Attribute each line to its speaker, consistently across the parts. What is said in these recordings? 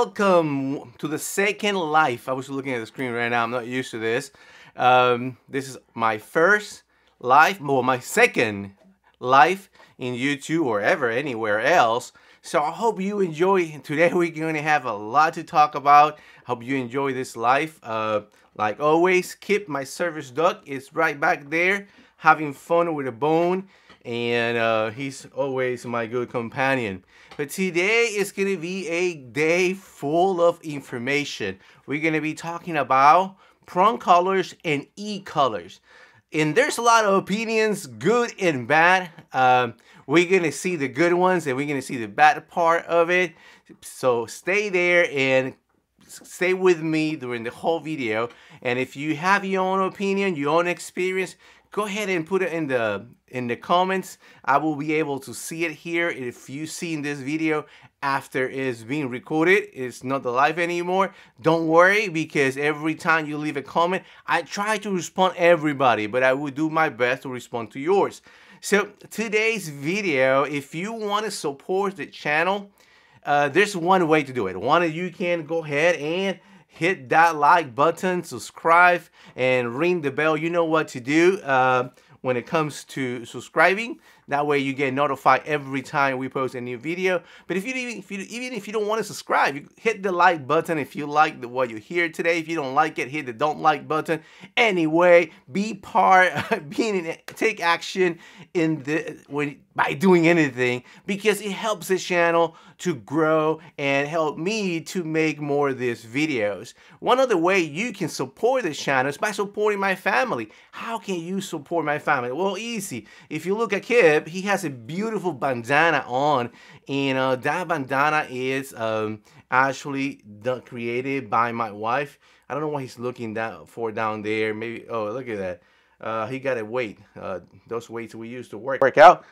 Speaker 1: Welcome to the second life. I was looking at the screen right now. I'm not used to this. Um, this is my first life, well, my second life in YouTube or ever anywhere else. So I hope you enjoy. Today we're going to have a lot to talk about. Hope you enjoy this life. Uh, like always, Kip, my service duck, is right back there having fun with a bone and uh, he's always my good companion. But today is gonna be a day full of information. We're gonna be talking about prong collars and e collars, and there's a lot of opinions, good and bad. Um, we're gonna see the good ones and we're gonna see the bad part of it. So stay there and stay with me during the whole video and if you have your own opinion your own experience go ahead and put it in the in the comments. I will be able to see it here if you seen this video after it's being recorded. It's not the live anymore. Don't worry because every time you leave a comment i try to respond everybody but i will do my best to respond to yours. So today's video if you want to support the channel uh, there's one way to do it. One you can go ahead and hit that like button, subscribe, and ring the bell. You know what to do uh, when it comes to subscribing. That way you get notified every time we post a new video. But if you even if you, even if you don't want to subscribe, you hit the like button if you like the, what you hear today. If you don't like it, hit the don't like button. Anyway, be part, being in, take action in the when by doing anything because it helps the channel to grow and help me to make more of these videos. One other way you can support this channel is by supporting my family. How can you support my family? Well, easy. If you look at Kip, he has a beautiful bandana on and uh, that bandana is um, actually done, created by my wife. I don't know what he's looking down for down there. Maybe, oh, look at that. Uh, he got a weight. Uh, those weights we used to work, work out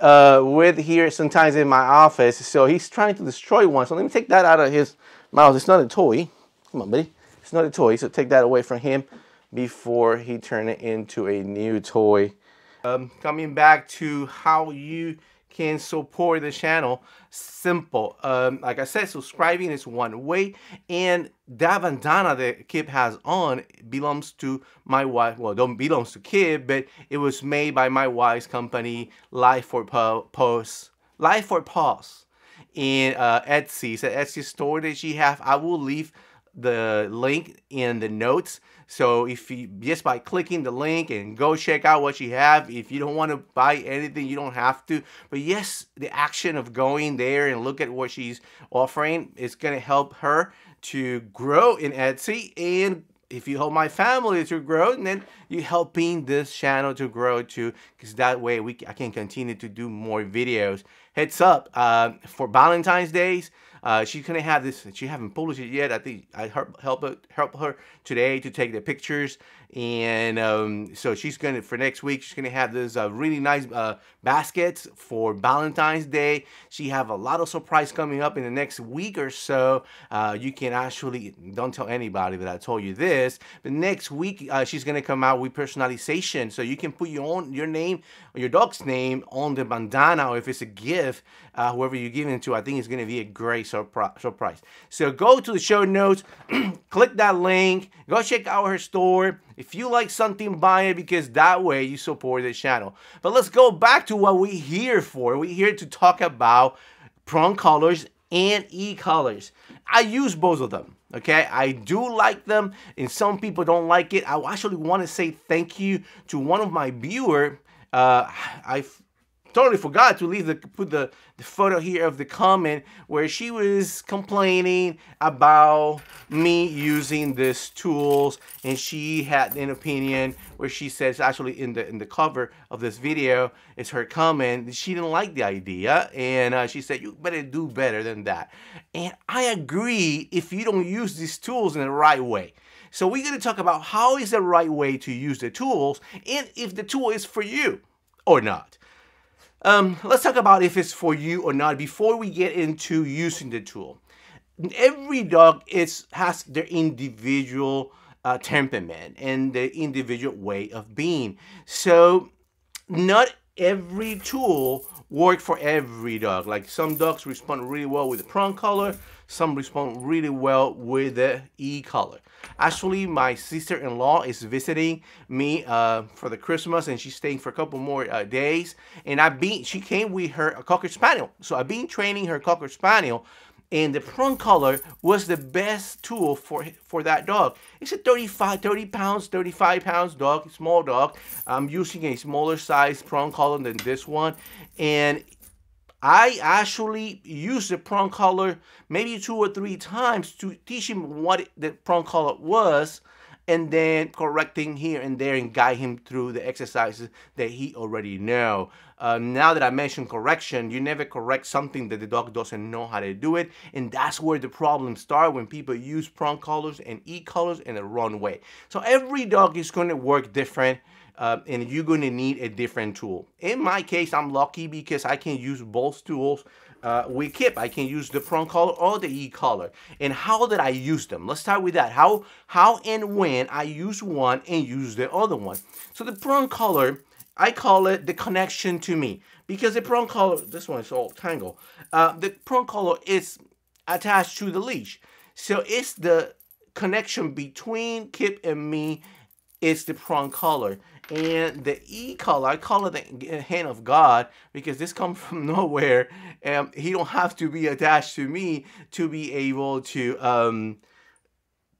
Speaker 1: uh, with here sometimes in my office. So he's trying to destroy one. So let me take that out of his mouth. It's not a toy. Come on, buddy. It's not a toy. So take that away from him before he turn it into a new toy. Um, coming back to how you can support the channel simple. Um, like i said subscribing is one way and that bandana that kip has on belongs to my wife. Well don't belongs to kip but it was made by my wife's company Life for Pawz Life for Pawz in uh, etsy. It's an etsy store that she have i will leave the link in the notes so if you just by clicking the link and go check out what you have, if you don't want to buy anything, you don't have to. But yes, the action of going there and look at what she's offering is gonna help her to grow in Etsy and if you help my family to grow, then you're helping this channel to grow too, because that way we I can continue to do more videos. Heads up, uh, for Valentine's Days, Uh, she's gonna have this. She haven't published it yet. I think I helped help her today to take the pictures, and um, so she's gonna for next week. She's gonna have this uh, really nice uh, baskets for Valentine's Day. She have a lot of surprise coming up in the next week or so. Uh, you can actually don't tell anybody that I told you this, but next week uh, she's gonna come out with personalization, so you can put your own your name or your dog's name on the bandana, or if it's a gift, uh, whoever you're giving it to. I think it's gonna be a great surpri- surprise. So go to the show notes, click that link, go check out her store. If you like something, buy it because that way you support the channel. But let's go back to what we're here for. We're here to talk about prong collars and e-collars. I use both of them. Okay, I do like them, and some people don't like it. I actually want to say thank you to one of my viewer. Uh, I totally forgot to leave the put the, the photo here of the comment where she was complaining about me using these tools. And she had an opinion where she says actually in the in the cover of this video is her comment. She didn't like the idea. And uh, she said you better do better than that. And I agree if you don't use these tools in the right way. So we're going to talk about how is the right way to use the tools and if the tool is for you or not um, let's talk about if it's for you or not before we get into using the tool. Every dog is has their individual uh, temperament and the individual way of being. So not every tool work for every dog. Like some dogs respond really well with the prong collar, some respond really well with the E collar. Actually, my sister-in-law is visiting me uh, for the Christmas, and she's staying for a couple more uh, days. And I've been, she came with her cocker spaniel, so I've been training her cocker spaniel. And the prong collar was the best tool for for that dog. It's a 35, 30 pounds, 35 pounds dog, small dog. I'm using a smaller size prong collar than this one, and I actually used the prong collar maybe two or three times to teach him what the prong collar was and then correcting here and there and guide him through the exercises that he already know. Uh, now that I mentioned correction, you never correct something that the dog doesn't know how to do it, and that's where the problems start when people use prong collars and e-collars in the wrong way. So every dog is going to work different. Uh, and you're going to need a different tool. In my case, I'm lucky because I can use both tools uh, with Kip. I can use the prong collar or the e-collar. And how did I use them? Let's start with that. How, how and when I use one and use the other one. So the prong collar, I call it the connection to me because the prong collar, this one is all tangled. Uh, the prong collar is attached to the leash. So it's the connection between Kip and me is the prong collar. And the E collar, I call it the hand of God because this comes from nowhere. And he don't have to be attached to me to be able to um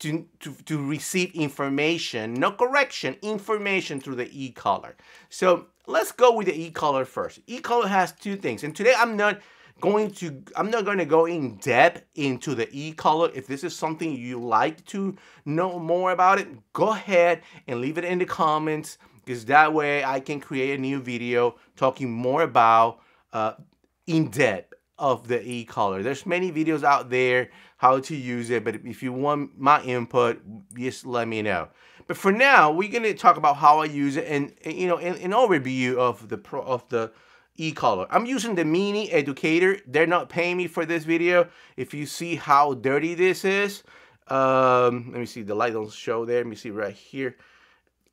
Speaker 1: to, to, to receive information, no correction, information through the e-collar. So let's go with the e-collar first. E-collar has two things. And today I'm not going to I'm not going to go in depth into the e-collar. If this is something you like to know more about it, go ahead and leave it in the comments because that way I can create a new video talking more about uh, in depth of the e-collar. There's many videos out there how to use it, but if you want my input, just let me know. But for now, we're gonna talk about how I use it and, and you know an, an overview of the pro of the e-collar. I'm using the Mini Educator. They're not paying me for this video. If you see how dirty this is, um, let me see, the light don't show there. Let me see right here.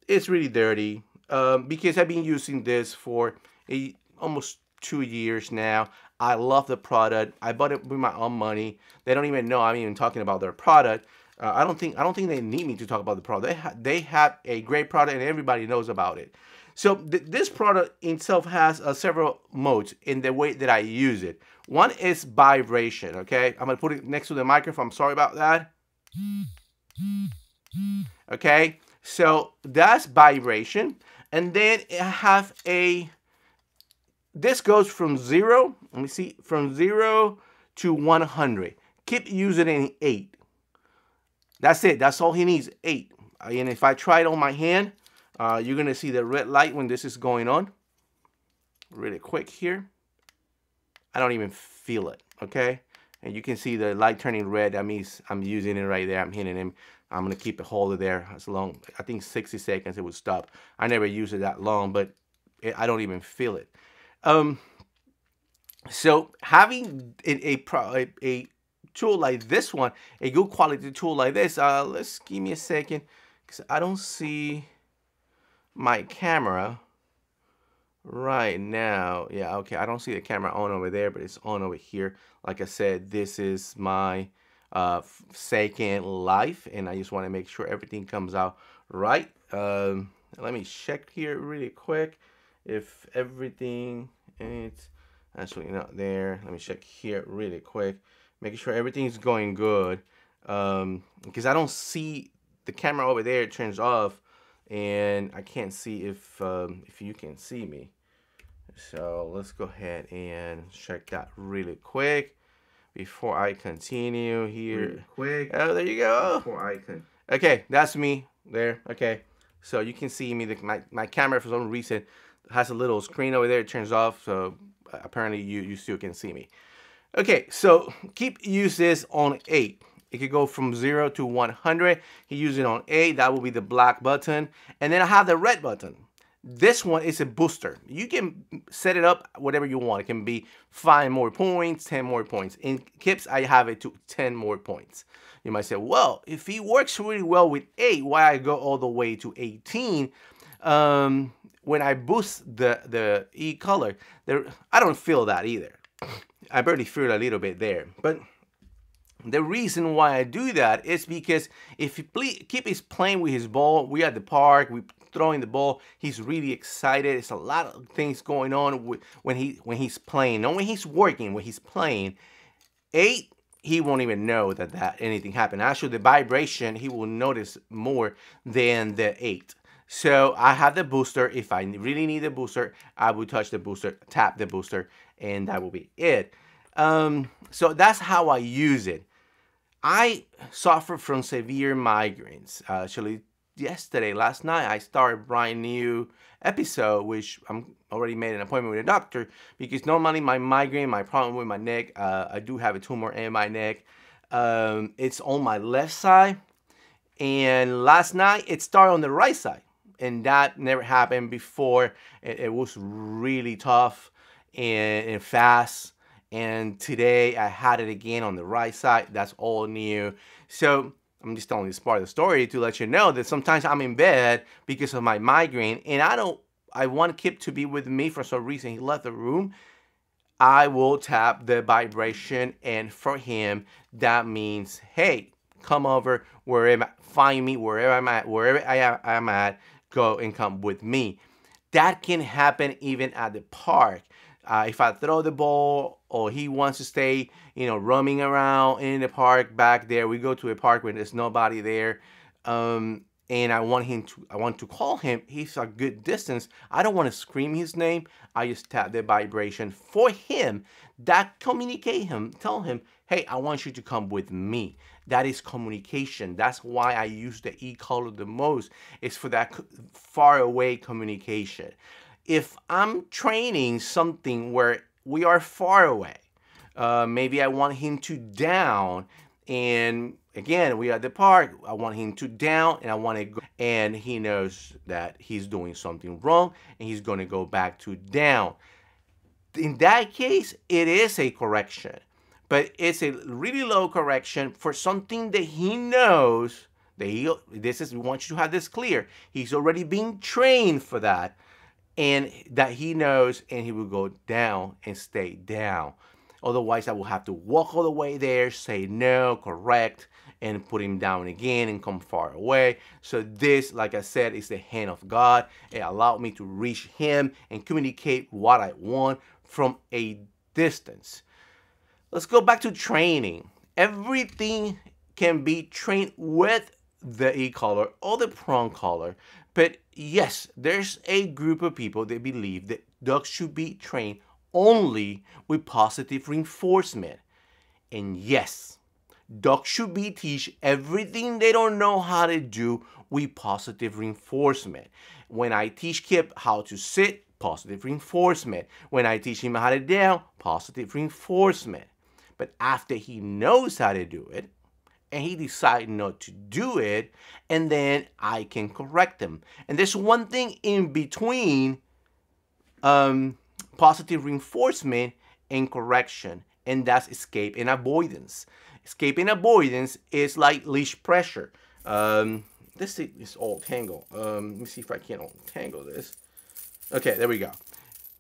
Speaker 1: It's really dirty um, because I've been using this for a, almost two years now. I love the product. I bought it with my own money. They don't even know I'm even talking about their product. Uh, I don't think I don't think they need me to talk about the product. They ha they have a great product and everybody knows about it. So th this product itself has uh, several modes in the way that I use it. One is vibration. Okay, I'm gonna put it next to the microphone. I'm sorry about that. Okay, so that's vibration, and then I have a. This goes from zero. Let me see, from zero to 100. Kip using in eight. That's it. That's all he needs. Eight. And if I try it on my hand, uh, you're gonna see the red light when this is going on. Really quick here. I don't even feel it. Okay. and you can see the light turning red. That means I'm using it right there. I'm hitting him. I'm gonna keep it hold there as long. I think 60 seconds it would stop. I never use it that long, but it, I don't even feel it. Um, so having a, a, a, a tool like this one, a good quality tool like this, uh, let's give me a second, because I don't see my camera right now. Yeah, okay, I don't see the camera on over there, but it's on over here. Like I said, this is my uh, second life, and I just want to make sure everything comes out right. Um, let me check here really quick if everything it's actually not there. Let me check here really quick, making sure everything's going good. Um, because I don't see the camera over there turns off, and I can't see if um, if you can see me. So let's go ahead and check that really quick before I continue here.
Speaker 2: Really quick.
Speaker 1: Oh, there you go.
Speaker 2: Before I can.
Speaker 1: Okay, that's me there. Okay, so you can see me. The, my my camera for some reason has a little screen over there. It turns off, so uh, apparently you you still can see me. Okay, so Kip use this on eight. It could go from zero to 100. You use it on eight. That will be the black button, and then I have the red button. This one is a booster. You can set it up whatever you want. It can be five more points, 10 more points. In Kips, I have it to 10 more points. You might say, well, if he works really well with 8, why I go all the way to 18? Um, when I boost the, the E collar, there, I don't feel that either. I barely feel a little bit there. But the reason why I do that is because if Kip is playing with his ball, we at the park, we throwing the ball, he's really excited. It's a lot of things going on with, when he when he's playing. Not when he's working, when he's playing. Eight, he won't even know that that anything happened. Actually, the vibration he will notice more than the eight. So I have the booster. If I really need the booster, I will touch the booster, tap the booster, and that will be it. Um, so that's how I use it. I suffer from severe migraines. Uh, actually, yesterday, last night, I started a brand new episode, which I'm already made an appointment with a doctor because normally my migraine, my problem with my neck, uh, I do have a tumor in my neck. Um, it's on my left side, and last night it started on the right side, and that never happened before. It, it was really tough and, and fast and today I had it again on the right side. That's all new. So I'm just telling this part of the story to let you know that sometimes I'm in bed because of my migraine and I don't, I want Kip to be with me for some reason. He left the room. I will tap the vibration and for him, that means, hey, come over wherever, find me wherever I'm at, wherever I am I'm at, go and come with me. That can happen even at the park. Uh, if I throw the ball or he wants to stay, you know, roaming around in the park back there, we go to a park where there's nobody there. Um, and I want him to, I want to call him. He's a good distance. I don't want to scream his name. I just tap the vibration for him. That communicate him, tell him, hey, I want you to come with me. That is communication. That's why I use the e collar the most. It's for that far away communication if I'm training something where we are far away, uh, maybe I want him to down, and again, we are at the park. I want him to down, and I want to go, and he knows that he's doing something wrong, and he's going to go back to down. In that case, it is a correction, but it's a really low correction for something that he knows that he. This is we want you to have this clear. He's already being trained for that and that he knows and he will go down and stay down. Otherwise, I will have to walk all the way there, say no, correct, and put him down again and come far away. So this, like I said, is the hand of God. It allowed me to reach him and communicate what I want from a distance. Let's go back to training. Everything can be trained with the e-collar or the prong collar but yes, there's a group of people that believe that dogs should be trained only with positive reinforcement. And yes, dogs should be teach everything they don't know how to do with positive reinforcement. When I teach Kip how to sit, positive reinforcement. When I teach him how to down, positive reinforcement. But after he knows how to do it, and he decide not to do it, and then I can correct him. And there's one thing in between um, positive reinforcement and correction, and that's escape and avoidance. Escape and avoidance is like leash pressure. Um, this is all tangled. Um, let me see if I can untangle this. Okay, there we go.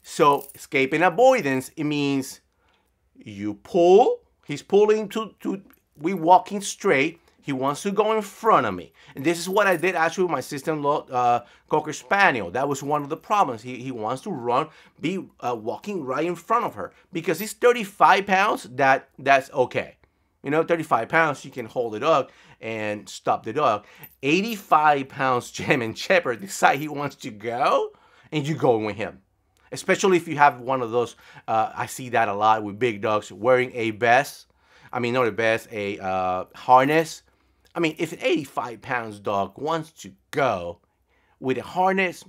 Speaker 1: So escape and avoidance, it means you pull, he's pulling to, to we walking straight, he wants to go in front of me. And this is what I did actually with my sister-in-law, uh, Cocker Spaniel. That was one of the problems. He, he wants to run, be uh, walking right in front of her. Because he's 35 pounds, that that's okay. You know, 35 pounds, you can hold the dog and stop the dog. 85 pounds German Shepherd decide he wants to go, and you go with him. Especially if you have one of those, uh, I see that a lot with big dogs wearing a vest. I mean, not the best, a uh, harness. I mean, if an 85 pounds dog wants to go with a harness,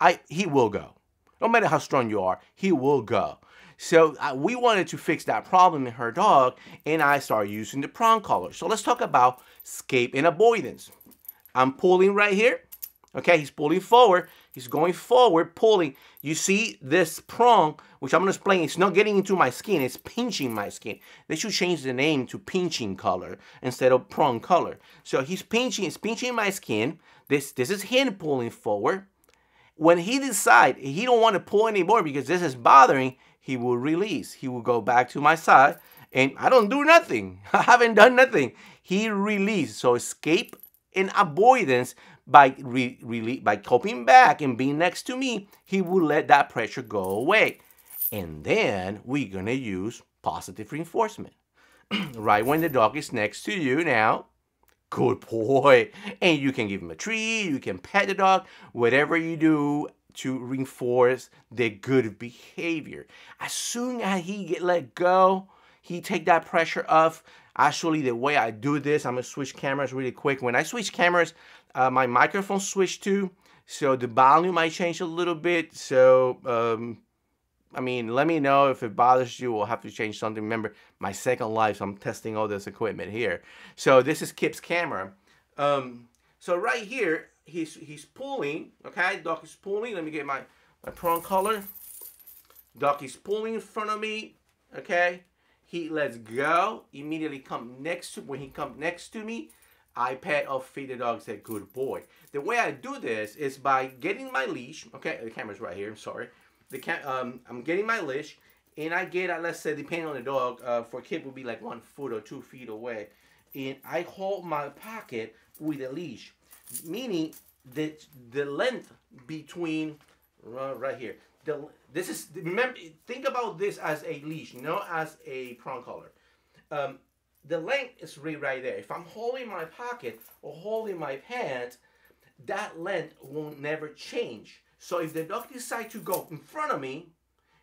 Speaker 1: I he will go. No matter how strong you are, he will go. So uh, we wanted to fix that problem in her dog, and I started using the prong collar. So let's talk about escape and avoidance. I'm pulling right here. Okay, he's pulling forward. He's going forward, pulling. You see this prong, which I'm going to explain, it's not getting into my skin. It's pinching my skin. They should change the name to pinching collar instead of prong collar. So he's pinching, it's pinching my skin. This, this is him pulling forward. When he decide he don't want to pull anymore because this is bothering, he will release. He will go back to my side and I don't do nothing. I haven't done nothing. He released. So escape and avoidance by re, re, by coping back and being next to me, he will let that pressure go away. And then we're gonna use positive reinforcement. right when the dog is next to you now, good boy. And you can give him a treat, you can pet the dog, whatever you do to reinforce the good behavior. As soon as he get let go, he take that pressure off. Actually, the way I do this, I'm gonna switch cameras really quick. When I switch cameras, uh, my microphone switched too, so the volume might change a little bit. So, um, I mean, let me know if it bothers you. We'll have to change something. Remember, my second life, so I'm testing all this equipment here. So this is Kip's camera. Um, so right here, he's he's pulling. Okay, Doc is pulling. Let me get my my prong collar. Doc is pulling in front of me. Okay, he lets go. Immediately come next to when he comes next to me. I pet or feed the dog. Say good boy. The way I do this is by getting my leash. Okay, the camera's right here. I'm sorry. The cam um, I'm getting my leash, and I get, uh, let's say, depending on the dog, uh, for a kid would be like one foot or two feet away, and I hold my pocket with a leash, meaning that the length between uh, right here. The this is remember think about this as a leash, not as a prong collar. Um, the length is right, right there. If I'm holding my pocket or holding my pants, that length won't never change. So if the dog decides to go in front of me,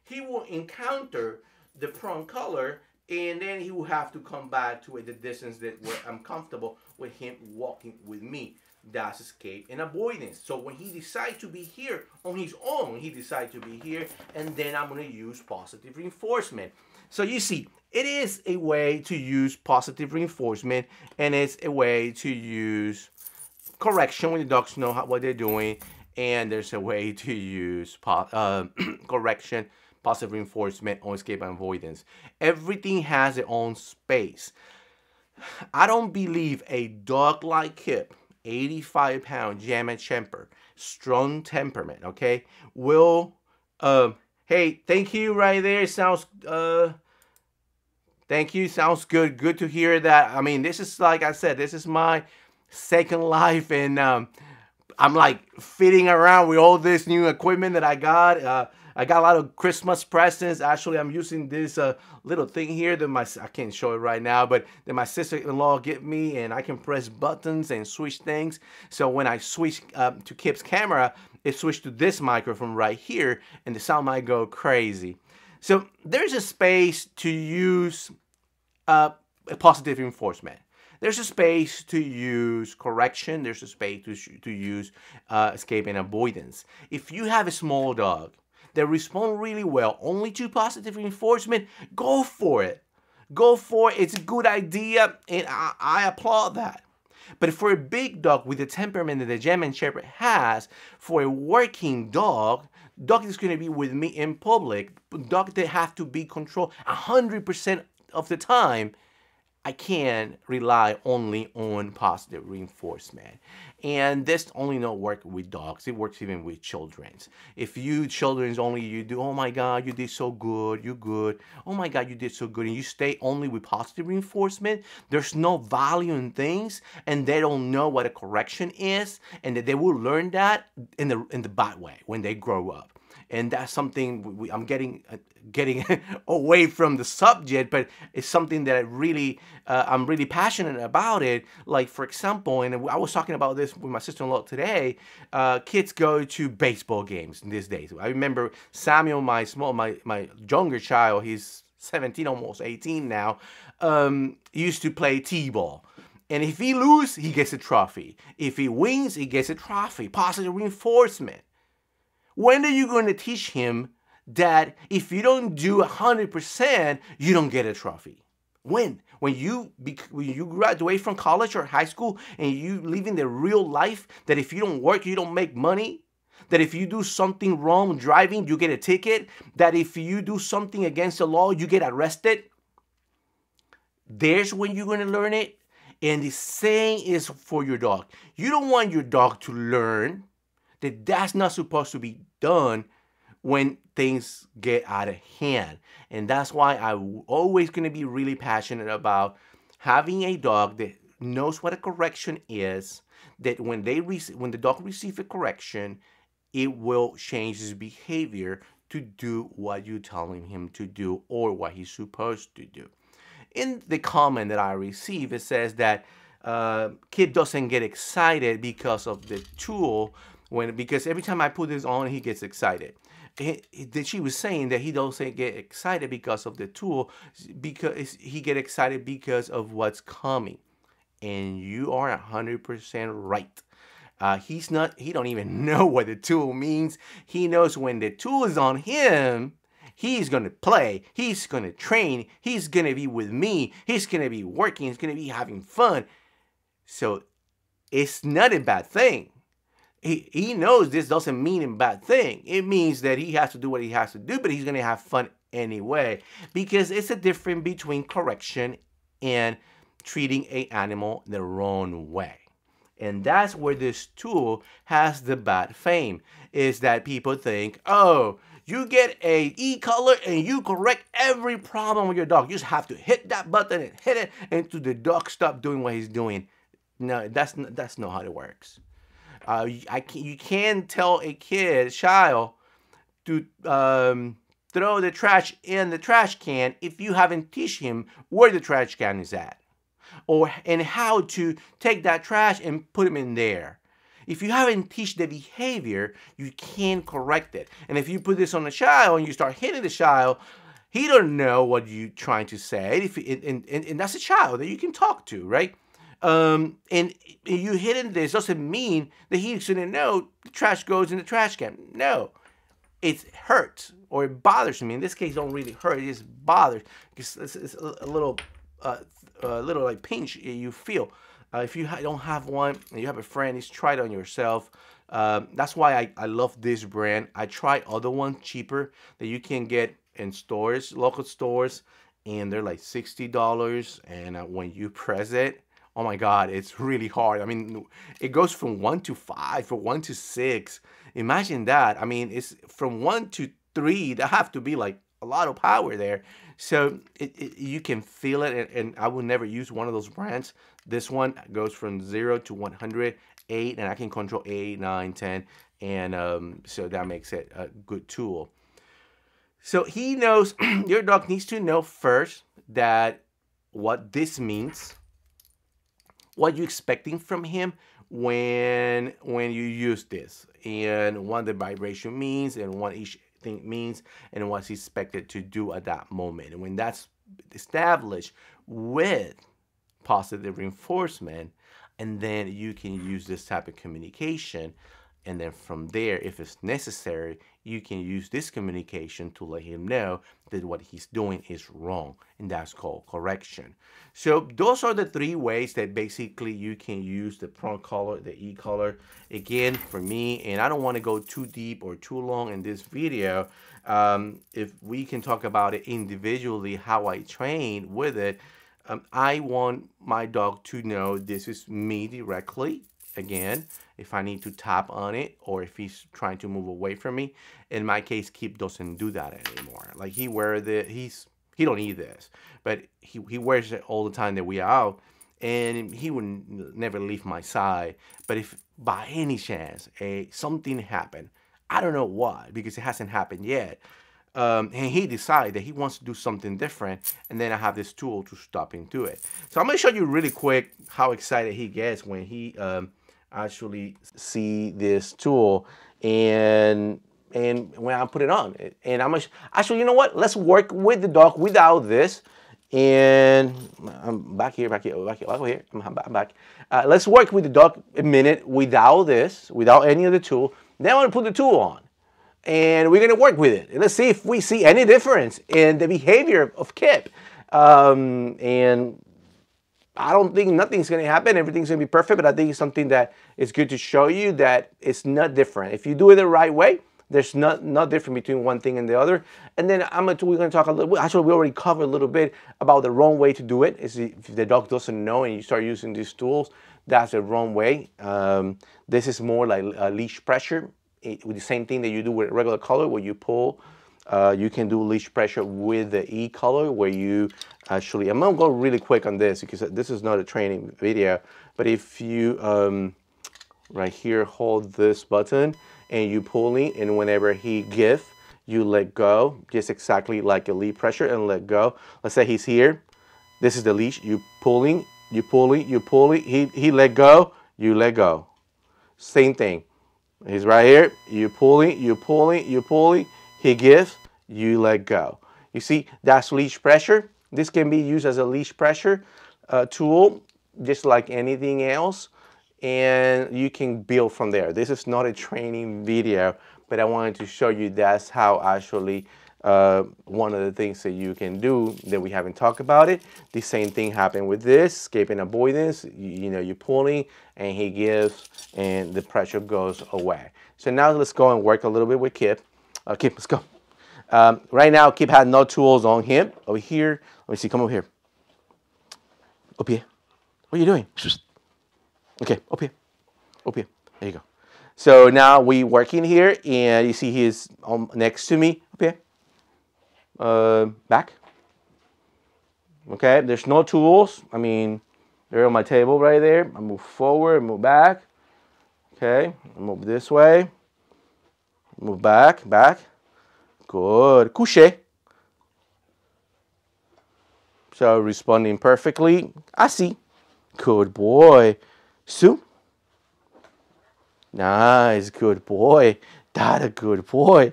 Speaker 1: he will encounter the prong collar and then he will have to come back to the distance that where I'm comfortable with him walking with me. That's escape and avoidance. So when he decides to be here on his own, he decides to be here, and then I'm gonna use positive reinforcement. So you see, it is a way to use positive reinforcement, and it's a way to use correction when the dogs know how, what they're doing, and there's a way to use po- uh, correction, positive reinforcement, on escape and avoidance. Everything has its own space. I don't believe a dog like Kip, 85 pound German Shepherd, strong temperament, okay, will, uh, hey, thank you right there. Sounds, uh, thank you. Sounds good. Good to hear that. I mean, this is, like I said, this is my second life, and um, I'm like fitting around with all this new equipment that I got. Uh, I got a lot of Christmas presents. Actually, I'm using this uh, little thing here that my I can't show it right now, but that my sister-in-law gave me, and I can press buttons and switch things. So when I switch uh, to Kip's camera, it switched to this microphone right here, and the sound might go crazy. So there's a space to use uh, a positive reinforcement. There's a space to use correction. There's a space to, to use uh, escape and avoidance. If you have a small dog that respond really well only to positive reinforcement, go for it. go for it. It's a good idea, and I, I applaud that. But for a big dog with the temperament that the German Shepherd has, for a working dog, dog is going to be with me in public. Dog they have to be controlled 100% of the time. I can't rely only on positive reinforcement. And this only not work with dogs. It works even with children's. If you children's only you do, oh my God, you did so good, you good. Oh my God, you did so good. And you stay only with positive reinforcement, there's no value in things and they don't know what a correction is and that they will learn that in the in the bad way when they grow up and that's something we, I'm getting uh, getting away from the subject, but it's something that I really uh, I'm really passionate about it. Like for example, and I was talking about this with my sister-in-law today. Uh, kids go to baseball games these days. I remember Samuel, my small my my younger child, he's 17, almost 18 now, um, used to play t-ball. And if he loses, he gets a trophy. If he wins, he gets a trophy. Positive reinforcement. When are you going to teach him that if you don't do 100%, you don't get a trophy? When? When you when you graduate from college or high school and you live in the real life that if you don't work, you don't make money? That if you do something wrong driving, you get a ticket? That if you do something against the law, you get arrested? There's when you're going to learn it. And the same is for your dog. You don't want your dog to learn that that's not supposed to be done when things get out of hand. And that's why I'm always going to be really passionate about having a dog that knows what a correction is, that when they when the dog receives a correction, it will change his behavior to do what you're telling him to do or what he's supposed to do. In the comment that I receive, it says that uh, Kip doesn't get excited because of the tool when because every time I put this on, he gets excited. That she was saying that he doesn't get excited because of the tool, because he get excited because of what's coming, and you are hundred percent right. Uh, he's not. He don't even know what the tool means. He knows when the tool is on him. He's gonna play. He's gonna train. He's gonna be with me. He's gonna be working. He's gonna be having fun. So it's not a bad thing he, he knows this doesn't mean a bad thing. It means that he has to do what he has to do, but he's going to have fun anyway. Because it's a difference between correction and treating a animal the wrong way. And that's where this tool has the bad fame, is that people think, oh, you get a e-collar and you correct every problem with your dog. You just have to hit that button and hit it until the dog stop doing what he's doing. No, that's, not that's not how it works. Uh, I can, you can tell a kid, a child, to um, throw the trash in the trash can if you haven't teach him where the trash can is at, or and how to take that trash and put him in there. If you haven't teach the behavior, you can't correct it. And if you put this on a child and you start hitting the child, he don't know what you're trying to say. If and, and, and that's a child that you can talk to, right? Um, and you hitting this doesn't mean that he shouldn't know the trash goes in the trash can. No, it hurts or it bothers me. In this case, don't really hurt. It just bothers because it's, it's a little, uh, a little like pinch you feel. Uh, if you don't have one and you have a friend, just try it on yourself. Um, that's why I, I love this brand. I tried other ones cheaper that you can get in stores, local stores, and they're like $60. And uh, when you press it, oh my god it's really hard. I mean it goes from one to five or one to six. Imagine that. I mean it's from one to three that have to be like a lot of power there. So it, it, you can feel it and, and, i will never use one of those brands. This one goes from 0 to 108 and i can control 8 9 10 and um, so that makes it a good tool. So he knows your dog needs to know first that what this means what you expecting from him when when you use this and what the vibration means and what each thing means and what's expected to do at that moment. And when that's established with positive reinforcement and then you can use this type of communication and then from there if it's necessary you can use this communication to let him know that what he's doing is wrong, and that's called correction. So those are the three ways that basically you can use the prong collar, the E collar. Again, for me, and I don't want to go too deep or too long in this video. Um, if we can talk about it individually, how I train with it, um, I want my dog to know this is me directly again if I need to tap on it or if he's trying to move away from me. In my case, Kip doesn't do that anymore. Like he wear the he's he don't need this, but he, he wears it all the time that we are out and he would never leave my side. But if by any chance a something happened, I don't know why because it hasn't happened yet. Um, and he decided that he wants to do something different, and then I have this tool to stop him to it. So I'm gonna show you really quick how excited he gets when he um, actually see this tool and and when I put it on. And I'm gonna, actually, you know what? Let's work with the dog without this. And I'm back here, back here, back here, back here. I'm back. back. Uh, let's work with the dog a minute without this, without any of the tool. Then I'm gonna put the tool on. And we're gonna work with it. And let's see if we see any difference in the behavior of Kip. Um, and I don't think nothing's going to happen. Everything's going to be perfect, but I think it's something that is good to show you that it's not different. If you do it the right way, there's not not different between one thing and the other. And then I'm gonna, we're going to talk a little. Actually, we already covered a little bit about the wrong way to do it. Is if the dog doesn't know and you start using these tools, that's the wrong way. Um, this is more like leash pressure it, with the same thing that you do with regular collar, where you pull uh, you can do leash pressure with the E collar where you actually, I'm gonna go really quick on this because this is not a training video, but if you, um, right here, hold this button and you pulling and whenever he give, you let go, just exactly like a lead pressure and let go. Let's say he's here, this is the leash, you pulling, you pulling, you pulling, he, he let go, you let go. Same thing. He's right here, you pulling, you pulling, you pulling, he gives, you let go. You see, that's leash pressure. This can be used as a leash pressure uh, tool, just like anything else. And you can build from there. This is not a training video, but I wanted to show you that's how actually uh, one of the things that you can do that we haven't talked about it. The same thing happened with this, escaping avoidance. You, you know, you're pulling and he gives and the pressure goes away. So now let's go and work a little bit with Kip. Kip, let's go. Um, right now, Kip had no tools on him. Over here, let me see, come over here. Up here. What are you doing? Okay, up here. Up here. There you go. So now we working here, and you see he's um, next to me. Up here. Uh, back. Okay, there's no tools. I mean, they're on my table right there. I move forward, move back. Okay, move this way. Move back, back. Good. Couché. So responding perfectly. I see. Good boy. Sue. Nice. Good boy. That a good boy.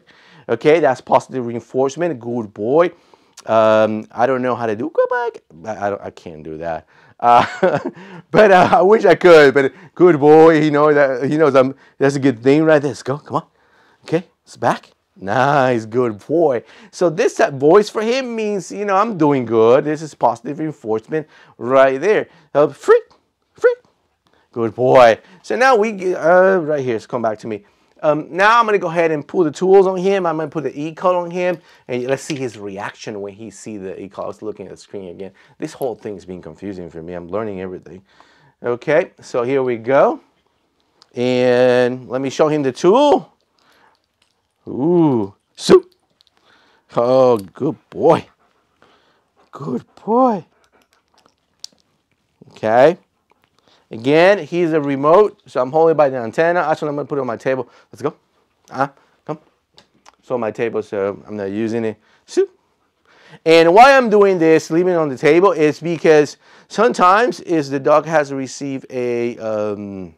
Speaker 1: Okay, that's positive reinforcement. Good boy. Um, I don't know how to do go back. I, I, can't do that. Uh, but uh, I wish I could. But good boy, he knows that he knows I'm. That's a good thing, right? Let's go. Come on. Okay, it's back. Nice, good boy. So this voice for him means, you know, I'm doing good. This is positive reinforcement right there. Uh, freak, free. Good boy. So now we uh, right here, so come back to me. Um, now I'm going to go ahead and pull the tools on him. I'm going to put the E-collar on him. And let's see his reaction when he see the E-collar. I was looking at the screen again. This whole thing is being confusing for me. I'm learning everything. Okay, so here we go. And let me show him the tool. Ooh, soup. Oh, good boy. Good boy. Okay. Again, he's a remote, so I'm holding by the antenna. Actually, I'm gonna put it on my table. Let's go. Ah, uh, come. So on my table, so I'm not using it. Soup. And why I'm doing this, leaving it on the table, is because sometimes is the dog has received a um,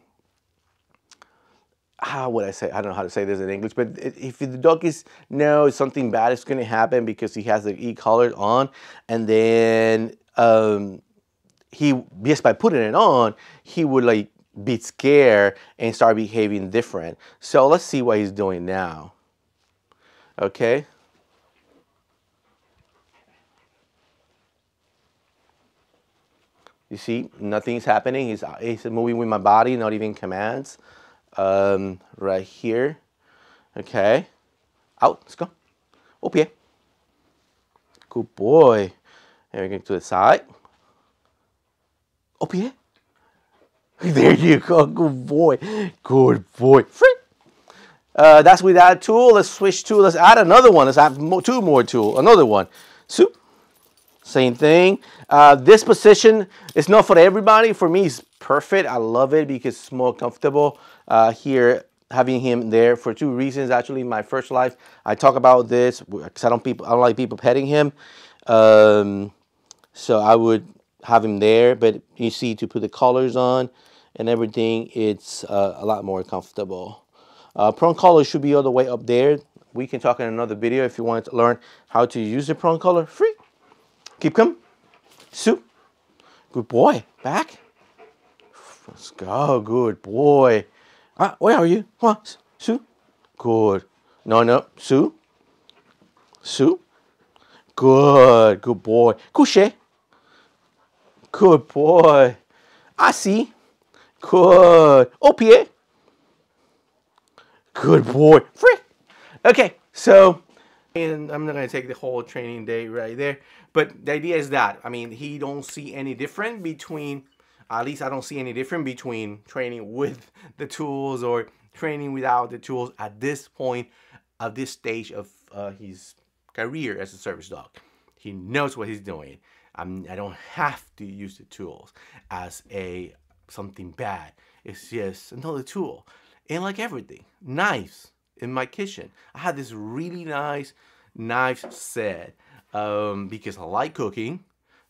Speaker 1: how would I say? I don't know how to say this in English, but if the dog is knows something bad is going to happen because he has the e collar on, and then um, he just by putting it on, he would like be scared and start behaving different. So let's see what he's doing now. Okay. You see, nothing's happening. He's, he's moving with my body, not even commands. Um, right here. Okay. Out. Let's go. Up here. Good boy. And we're going to the side. Up here. There you go. Good boy. Good boy. Free. Uh, that's with that tool. Let's switch to, let's add another one. Let's add mo two more tool. Another one. Soup. Same thing. Uh, this position is not for everybody. For me, it's perfect. I love it because it's more comfortable uh, here having him there for two reasons. Actually, my first life, I talk about this because I don't people I don't like people petting him. Um, so I would have him there, but you see to put the collars on and everything, it's uh, a lot more comfortable. Uh, prong collar should be all the way up there. We can talk in another video if you want to learn how to use the prong collar. Free. Keep coming. Soup. Good boy. Back. Let's go. Good boy. Ah, where are you? What? Sue? Good. No, no. Sue? Sue? Good. Good boy. Couché. Good boy. I see. Good. Au pied. Good boy. Free. Okay, so and I'm not gonna take the whole training day right there, but the idea is that I mean he don't see any different between at least I don't see any different between training with the tools or training without the tools at this point of this stage of uh, his career as a service dog. He knows what he's doing. I'm, I don't have to use the tools as a something bad. It's just another tool. And like everything, knives in my kitchen. I had this really nice knife set um, because I like cooking.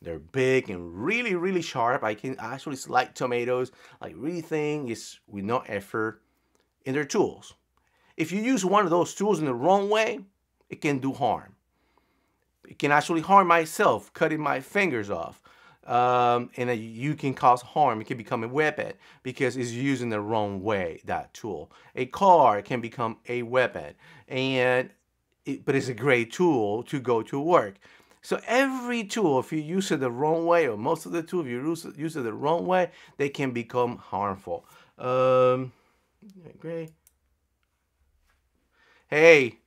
Speaker 1: They're big and really, really sharp. I can actually slice tomatoes like really thin. It's with no effort. And they're tools. If you use one of those tools in the wrong way, it can do harm. It can actually harm myself, cutting my fingers off um, and you can cause harm. It can become a weapon because it's used in the wrong way. That tool, a car can become a weapon, and it, but it's a great tool to go to work. So every tool, if you use it the wrong way, or most of the tools, if you use it, the wrong way, they can become harmful. Um, great. Hey,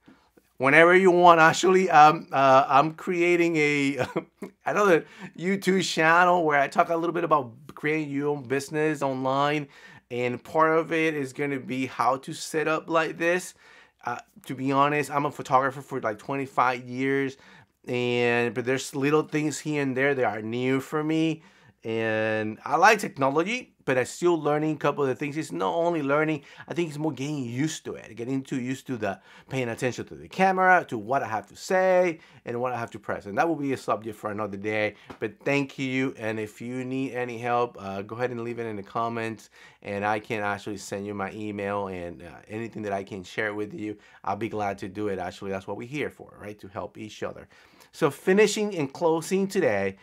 Speaker 1: whenever you want. Actually, um, uh, I'm creating a another YouTube channel where I talk a little bit about creating your own business online, and part of it is going to be how to set up like this. Uh, to be honest, I'm a photographer for like 25 years, and but there's little things here and there that are new for me, and I like technology but I'm still learning a couple of the things. It's not only learning, I think it's more getting used to it, getting too used to the paying attention to the camera, to what I have to say, and what I have to press. And that will be a subject for another day. But thank you. And if you need any help, uh, go ahead and leave it in the comments, and I can actually send you my email and uh, anything that I can share with you. I'll be glad to do it. Actually, that's what we're here for, right? To help each other. So finishing and closing today,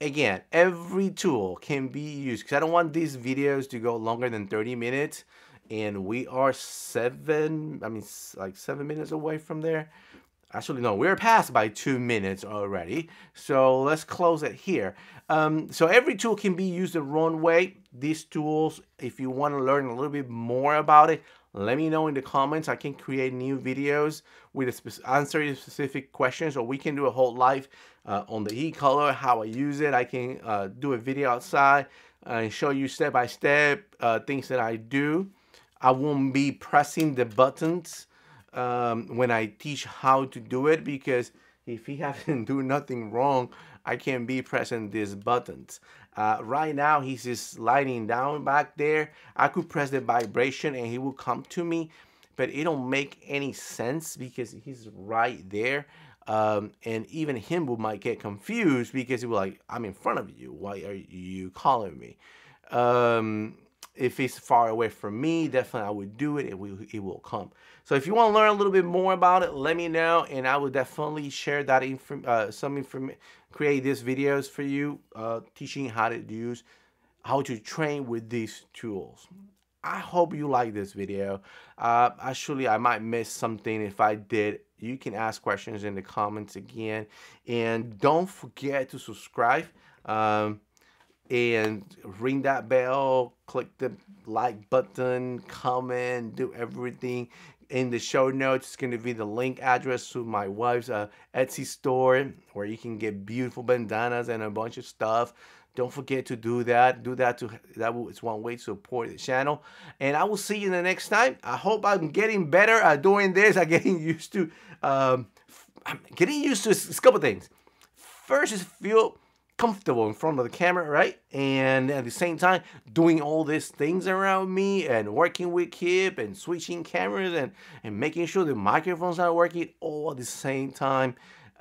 Speaker 1: again, every tool can be used because I don't want these videos to go longer than 30 minutes. And we are seven, I mean, like seven minutes away from there. Actually, no, we're past by two minutes already. So let's close it here. Um, so every tool can be used the wrong way. These tools, if you want to learn a little bit more about it, let me know in the comments. I can create new videos with a answering specific questions, or we can do a whole live uh, on the e-collar, how I use it. I can uh, do a video outside and show you step by step uh, things that I do. I won't be pressing the buttons um, when I teach how to do it because if he hasn't do nothing wrong, I can't be pressing these buttons. Uh, right now, he's just sliding down back there. I could press the vibration and he will come to me, but it don't make any sense because he's right there. Um, and even him will might get confused because he will like, I'm in front of you. Why are you calling me? Um, if it's far away from me, definitely I would do it. It will, it will come. So if you want to learn a little bit more about it, let me know, and I will definitely share that info, uh, some information, create these videos for you, uh, teaching how to use, how to train with these tools. I hope you like this video. Uh, actually, I might miss something. If I did, you can ask questions in the comments again. And don't forget to subscribe. Um, and ring that bell, click the like button, comment, do everything. In the show notes, it's going to be the link address to my wife's uh, Etsy store where you can get beautiful bandanas and a bunch of stuff. Don't forget to do that. Do that to that. is one way to support the channel. And I will see you the next time. I hope I'm getting better at doing this. I'm getting used to um, I'm getting used to a couple things. First is feel comfortable in front of the camera, right? And at the same time, doing all these things around me and working with Kip and switching cameras and, and making sure the microphones are working all at the same time.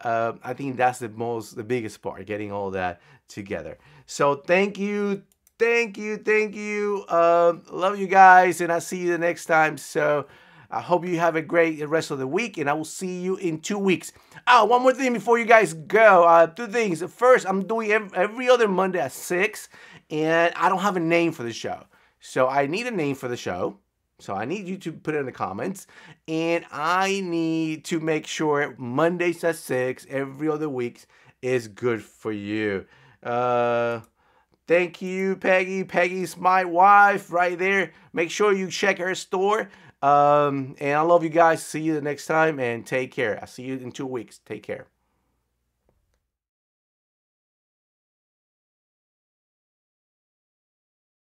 Speaker 1: Uh, I think that's the most, the biggest part, getting all that together. So thank you, thank you, thank you. Uh, love you guys, and I'll see you the next time. So. I hope you have a great rest of the week, and I will see you in two weeks. Oh, one more thing before you guys go. Uh, two things. First, I'm doing every other Monday at 6, and I don't have a name for the show. So I need a name for the show. So I need you to put it in the comments. And I need to make sure Mondays at 6, every other week, is good for you. Uh, thank you, Peggy. Peggy's my wife right there. Make sure you check her store. Um, and I love you guys. See you the next time and take care. I'll see you in two weeks. Take care.